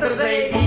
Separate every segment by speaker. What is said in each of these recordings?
Speaker 1: Center Safe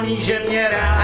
Speaker 1: pání, že mě rád